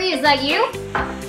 three. Is that you?